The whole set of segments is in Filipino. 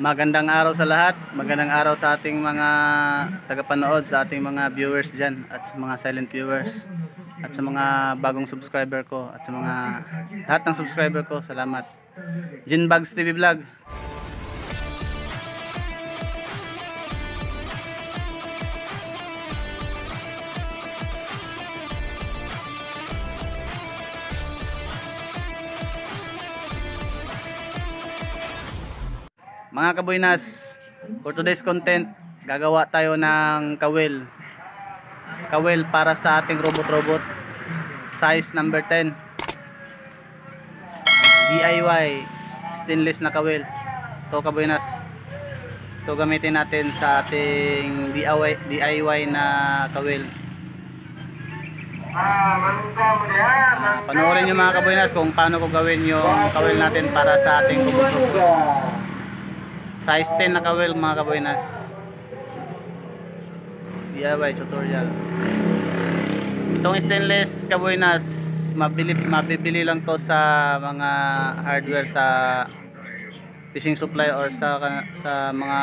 Magandang araw sa lahat. Magandang araw sa ating mga tagapanood, sa ating mga viewers dyan, at sa mga silent viewers, at sa mga bagong subscriber ko, at sa mga lahat ng subscriber ko. Salamat. Jinbags TV Vlog. Mga kabuinas, for today's content, gagawa tayo ng kawil. Kawil para sa ating robot-robot. Size number 10. DIY stainless na kawil. Ito kabuinas. Ito gamitin natin sa ating DIY, DIY na kawil. Ah, panoorin nyo mga kabuinas kung paano ko gawin yung kawil natin para sa ating robot-robot. Size 10 na kawil mga kaboynas. DIY tutorial. Itong stainless kaboynas, mabili, mabibili lang to sa mga hardware sa fishing supply or sa sa mga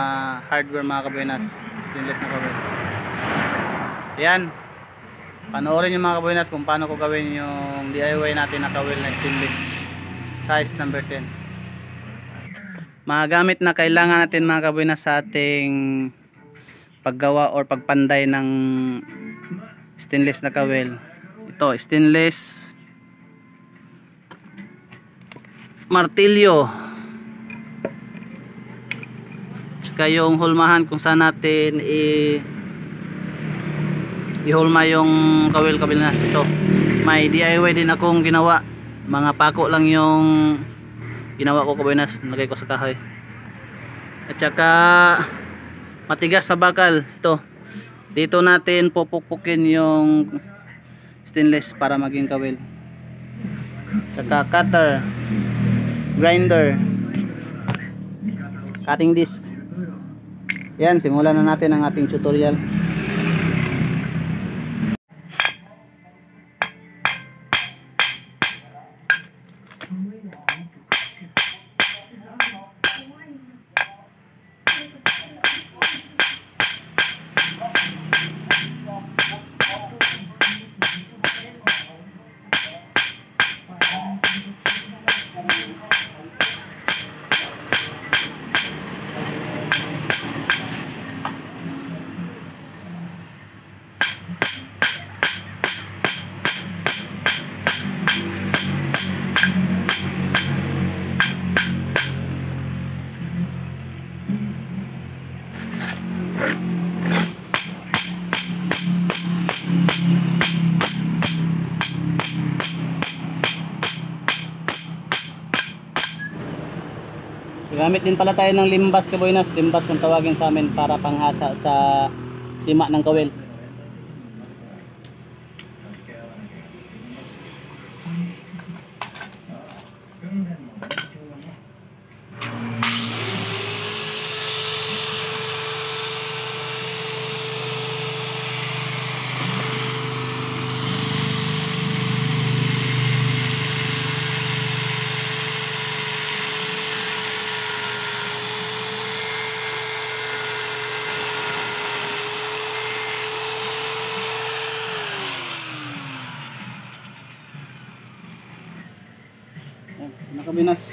hardware mga kaboynas. Stainless na kawil. Yan. Panoorin nyo mga kaboynas kung paano ko gawin yung DIY natin na kawil na stainless. Size number 10 mga gamit na kailangan natin mga kabuinas sa ating paggawa or pagpanday ng stainless na kawel. Ito stainless martilyo. Tsaka yung hulmahan kung saan natin i ihulma yung kawel kabilas ito may DIY din akong ginawa. Mga pako lang yung ginawa ko kabinas nagay ko sa kahoy at saka matigas na bakal. Ito dito natin pupukpukin yung stainless para maging kawil. Saka cutter grinder cutting disc. Yan simulan na natin ang ating tutorial Gamit din pala tayo ng limbas kaboynas, limbas kung tawagin sa amin para panghasa sa sima ng kawil. Nakabinas.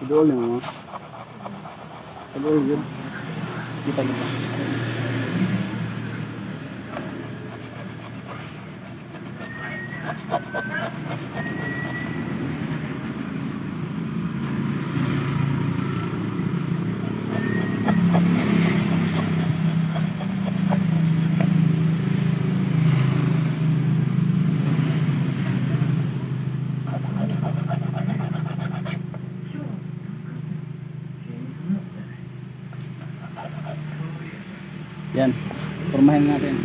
Idol mo. Hello, yun. Kita niyo pa. Formahin natin.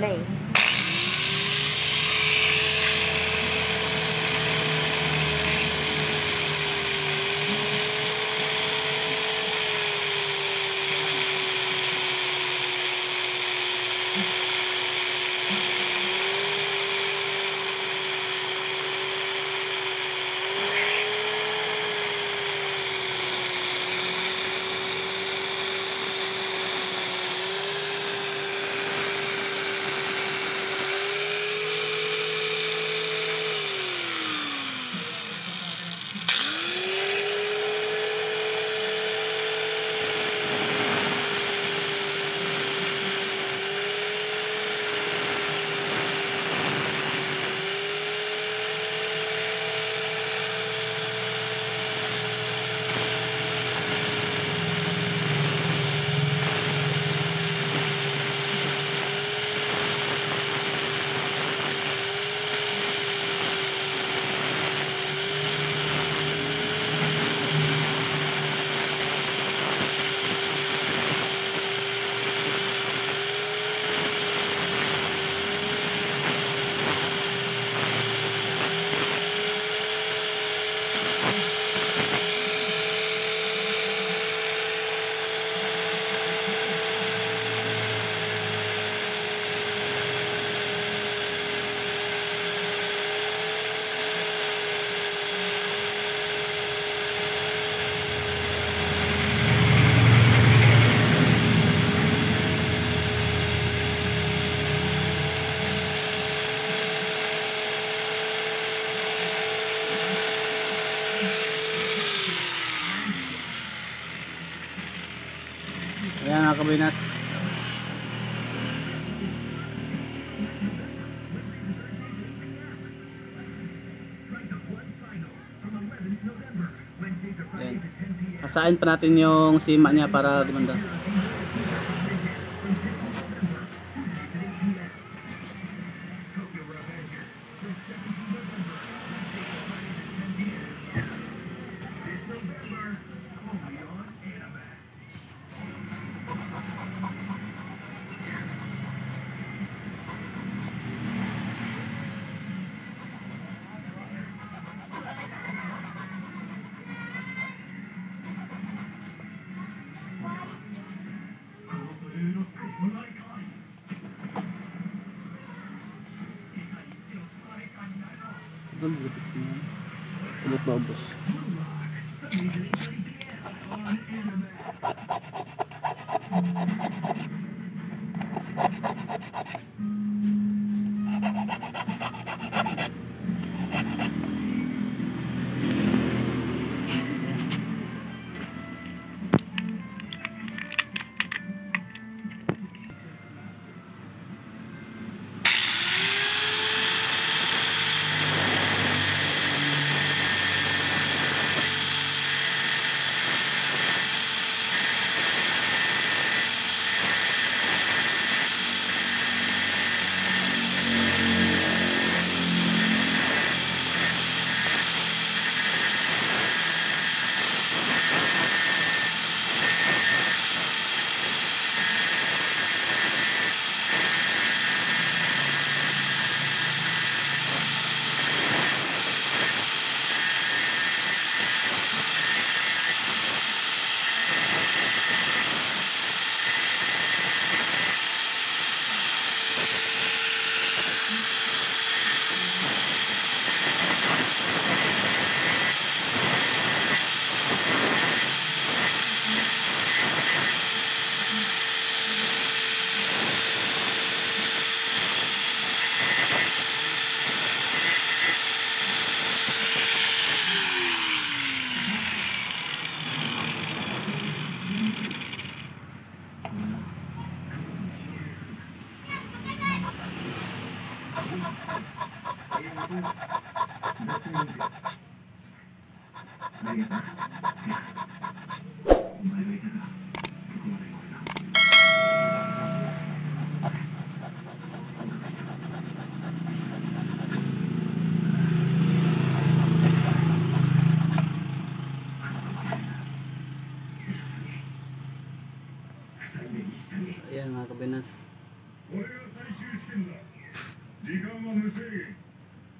累。Mga kabinas. Asain pa natin yung sima niya para gumanda. Ulot na ubos. Ayan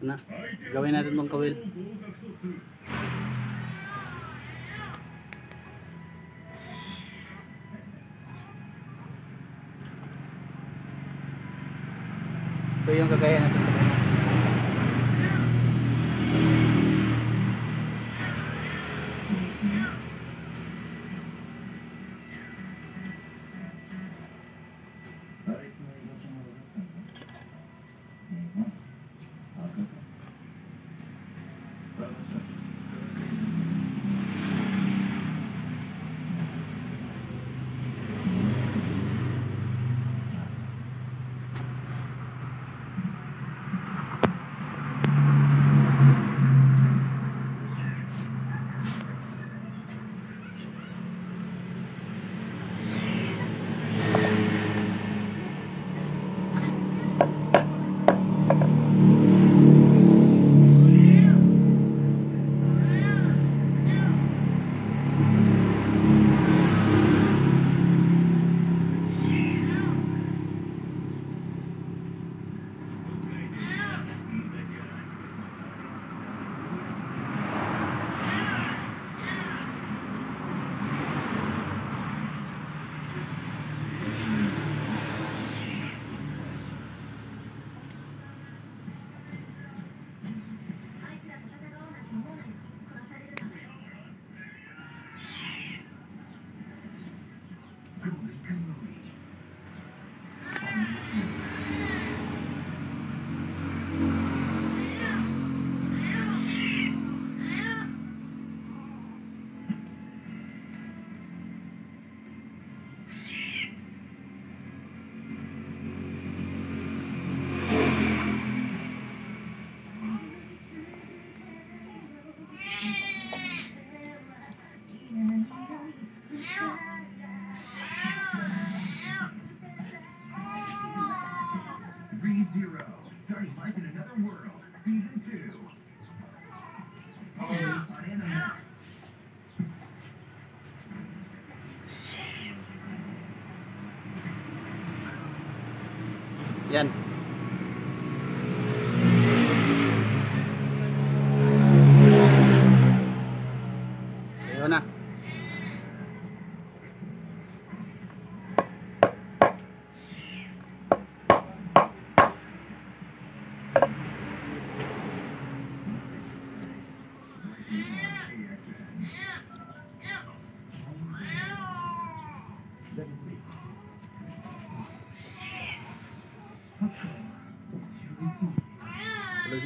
Na, gawin natin tong kawil. Ito yung kagaya natin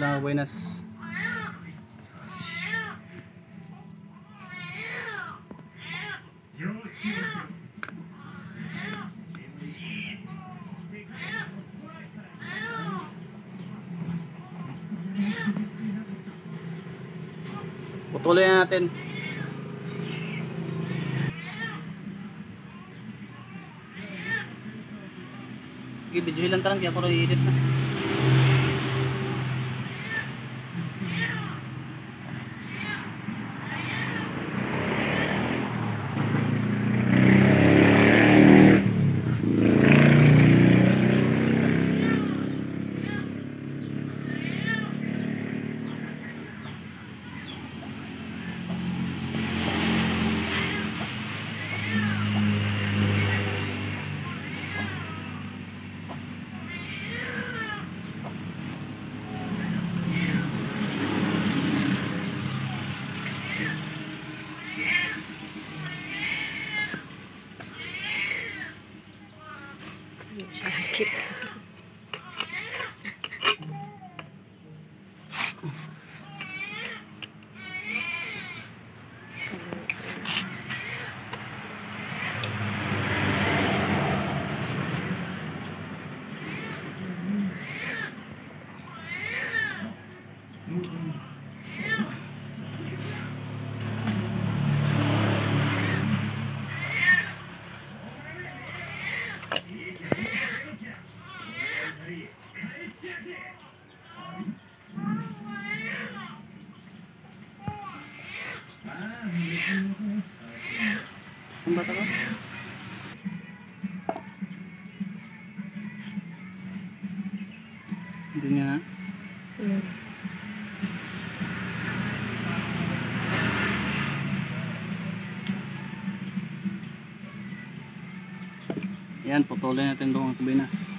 Lang buenas. Putulin na natin. Sige, video lang tarang kaya ako i-edit na. Yan, putulin natin doon ang kabinas.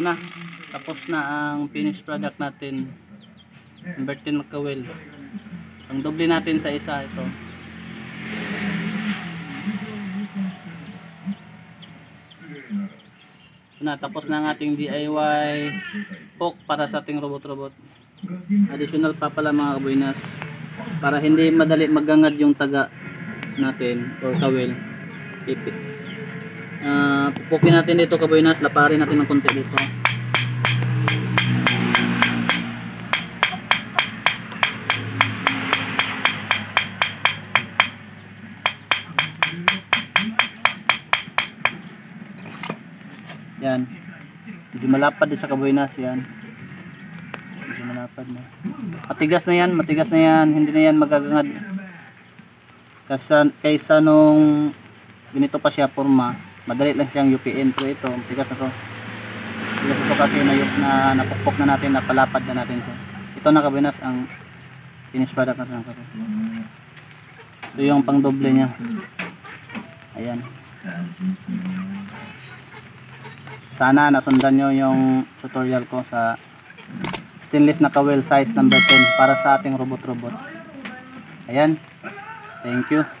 Ito na. Tapos na ang finished product natin. Inverted na kawel. Ang doble natin sa isa ito. Na. Tapos na ang ating DIY hook para sa ating robot-robot. Additional pa pala mga kabuinas. Para hindi madali magangad yung taga natin or kawel. Ipit. Ah, pupukin natin dito kabuinas, laparin natin ng konti dito. Yan. Medyo malapad din sa kabuinas yan. Medyo malapad na. Matigas na yan, matigas na yan. Hindi na yan magagangad. Kaysa, kaysa nung ganito pa siya forma, madali lang siyang UPN. Pero ito, matigas na to. Matigas ito kasi na, na napukpok na natin, napalapad na natin siya. Ito na kabuinas ang finished product natin. Ito yung pang doble niya. Ayan. Sana nasundan nyo yung tutorial ko sa stainless na kawel size number 10 para sa ating robot-robot. Ayan. Thank you.